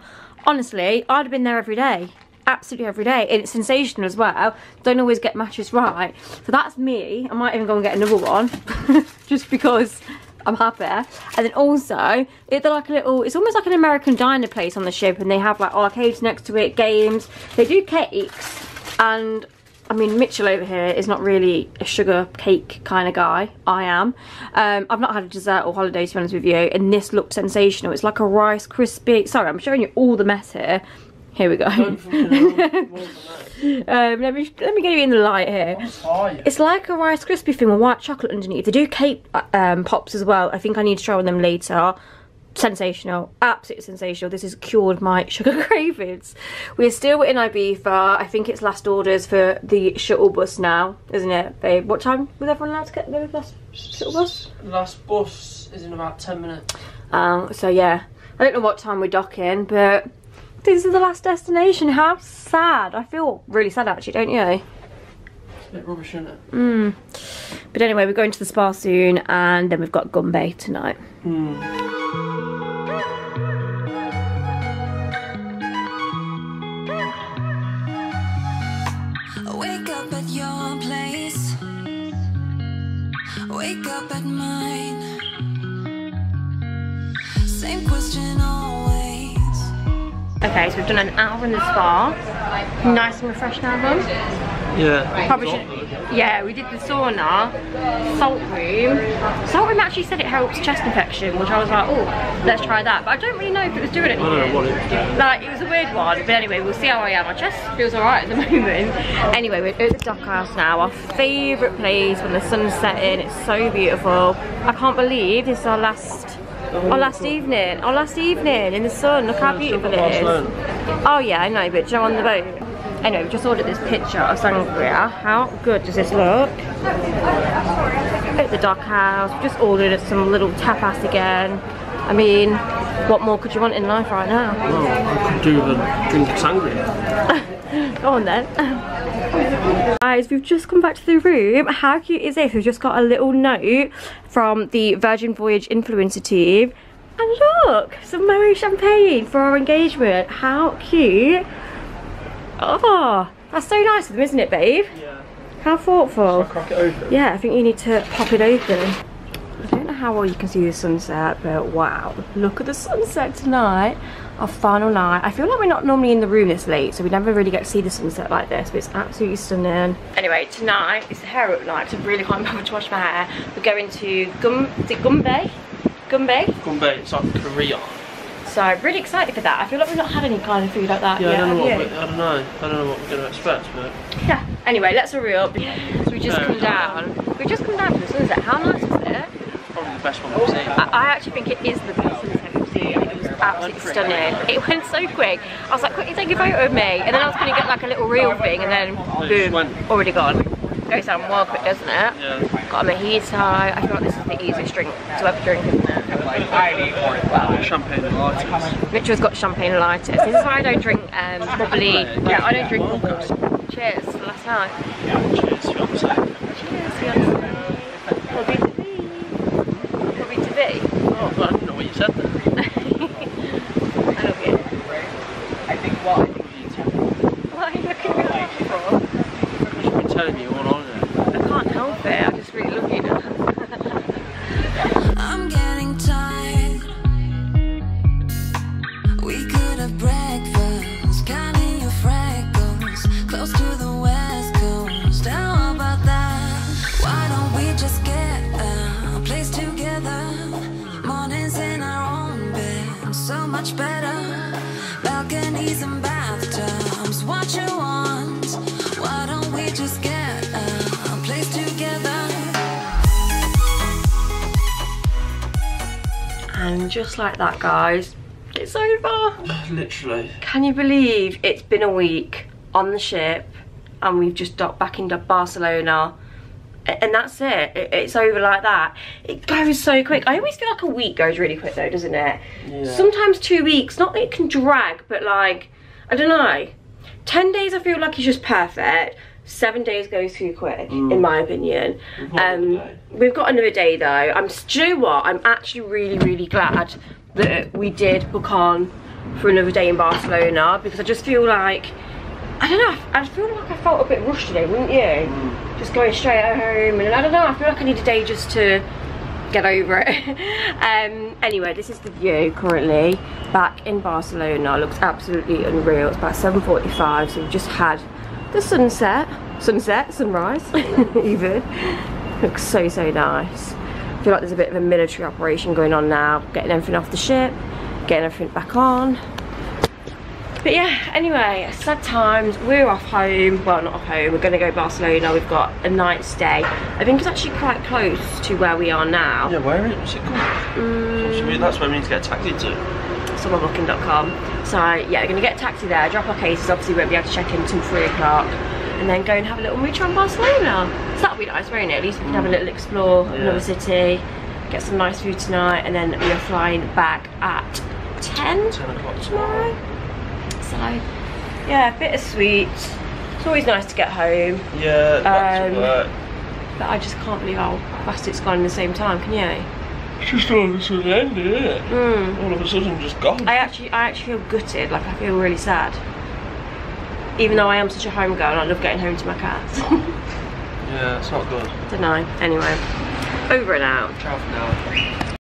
Honestly, I'd have been there every day. Absolutely every day. And it's sensational as well. Don't always get matches right. So that's me. I might even go and get another one. *laughs* just because I'm happy. And then also, it- they're like a little, it's almost like an American diner place on the ship and they have like arcades next to it, games. They do cakes and I mean, Mitchell over here is not really a sugar cake kind of guy. I am. Um, I've not had a dessert or holiday to be honest with you, and this looked sensational. It's like a Rice crispy. Sorry, I'm showing you all the mess here. Here we go. *laughs* um, let me let me get you in the light here. It's like a Rice crispy thing with white chocolate underneath. They do cake um, pops as well. I think I need to try one of them later. Sensational, absolutely sensational. This has cured my *laughs* sugar cravings. We're still in Ibiza. I think it's last orders for the shuttle bus now, isn't it, babe? What time was everyone allowed to get the last shuttle bus? Last bus is in about 10 minutes. Um, so yeah, I don't know what time we're docking, but this is the last destination. How sad. I feel really sad actually, don't you? It's a bit rubbish, isn't it? Hmm. But anyway, we're going to the spa soon, and then we've got Gunbae tonight. Hmm. Wake up at your place. Wake up at mine. Same question always. Okay, so we've done an hour in the spa. Nice and refreshed now, Mum. Yeah. Probably should. Yeah, we did the sauna, salt room. Salt room actually said it helps chest infection, which I was like, oh, let's try that. But I don't really know if it was doing anything. I don't know what it was doing. Like, it was a weird one. But anyway, we'll see how I am. My chest feels alright at the *laughs* moment. Anyway, we're at the Dock House now, our favourite place when the sun's setting. It's so beautiful. I can't believe this is our last our last evening, our last evening in the sun. Look how beautiful it is. Oh yeah, I know, but you're on the boat. Anyway, we just ordered this picture of sangria. How good does this look? At the dock house, we just ordered some little tapas again. I mean, what more could you want in life right now? Well, I could do a drink of sangria. *laughs* Go on then. *laughs* Guys, we've just come back to the room. How cute is this? We've just got a little note from the Virgin Voyage influencer team. And look, some Moët champagne for our engagement. How cute. Oh, that's so nice of them, isn't it, babe? Yeah. How thoughtful. Crack it open. Yeah, I think you need to pop it open. I don't know how well you can see the sunset, but wow, look at the sunset tonight. Our final night. I feel like we're not normally in the room this late, so we never really get to see the sunset like this, but it's absolutely stunning. Anyway, tonight is the hair up night, so I really can't bother to wash my hair. We're going to Gum, is it Gunbae? Gunbae? Gunbae, it's like Korea. So I'm really excited for that. I feel like we've not had any kind of food like that Yeah, yet. I don't know have what you? I don't know. I don't know what we're going to expect, but Yeah. Anyway, let's hurry up. So we just Very come down. We just come down for the sunset. How nice was it? probably the best one we've seen. I, I actually think it is the best sunset we've seen. It was absolutely stunning. It went so quick. I was like, quickly take a photo of me. And then I was going to get like a little reel thing and then just boom, already gone. Goes down well quick, doesn't it? Yeah. Got a mojito. I feel like this is the easiest drink to ever drink, isn't it? Champagne and lighters. Mitchell's got champagne lighter. This is why I don't drink um, bubbly. Yeah, I don't drink. Cheers for last night. Cheers, fiance. Cheers, fiance. Probably to be. Probably to be. Oh, I didn't know what you said. *laughs* I love you. Why are you looking at me like that for? I've been telling you all on it. I can't help it. I just really love you Like that, guys, it's over. Literally. Can you believe it's been a week on the ship and we've just docked back into Barcelona? And that's it. It- It's over like that. It goes so quick. I always feel like a week goes really quick though, doesn't it? Yeah. Sometimes two weeks. Not that it can drag, but like, I don't know. Ten days I feel like is just perfect. Seven days goes too quick, in my opinion. got Um, we've got another day though. I'm. Do you know what? I'm actually really, really glad that we did book on for another day in Barcelona because I just feel like I don't know. I feel like I felt a bit rushed today, wouldn't you? Just going straight at home, and I don't know. I feel like I need a day just to get over it. *laughs* um, anyway, this is the view currently back in Barcelona. Looks absolutely unreal. It's about 7:45, so we've just had the sunset, sunset, sunrise, even. *laughs* Looks so so nice. I feel like there's a bit of a military operation going on now, getting everything off the ship, getting everything back on. But yeah, anyway, sad times. We're off home. Well, not off home. We're going to go Barcelona. We've got a night stay. I think it's actually quite close to where we are now. Yeah, where is it called? Mm. So we- That's where we need to get a taxi to. summerbooking.com. So yeah, we're gonna get a taxi there, drop our cases, obviously we won't be able to check in until three o'clock, and then go and have a little mooch around Barcelona. So that'll be nice, won't it? At least we can have a little explore of another city, get some nice food tonight, and then we are flying back at 10 10 o'clock tomorrow. So yeah, bittersweet. It's always nice to get home, Yeah, back Um, to work. but I just can't believe how fast it's gone in the same time, can you? It's just all of a sudden ended, isn't it? Mm. All of a sudden just gone. I actually, I actually feel gutted. Like I feel really sad. Even though I am such a home girl and I love getting home to my cats. *laughs* yeah, it's not good. Don't know. Anyway, over and out. Ciao for now.